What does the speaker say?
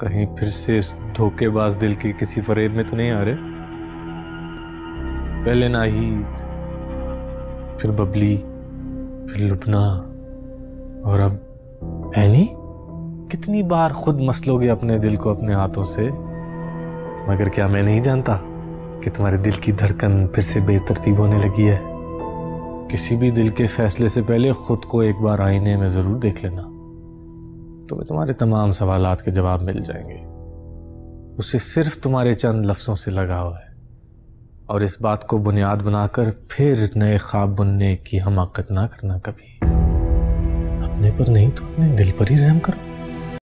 कहीं फिर से इस धोखेबाज दिल के किसी फरेब में तो नहीं आ रहे? पहले नाहीद फिर बबली, फिर लुबना और अब एनी? कितनी बार खुद मसलोगे अपने दिल को अपने हाथों से? मगर क्या मैं नहीं जानता कि तुम्हारे दिल की धड़कन फिर से बेतरतीब होने लगी है? किसी भी दिल के फैसले से पहले खुद को एक बार आईने में ज़रूर देख लेना। तुम्हें तुम्हारे तमाम सवाल के जवाब मिल जाएँगे। उसे सिर्फ़ तुम्हारे चंद लफ्ज़ों से लगाव है। और इस बात को बुनियाद बनाकर फिर नए ख्वाब बुनने की हमाकत ना करना कभी। अपने पर नहीं तो अपने दिल पर ही रहम करो।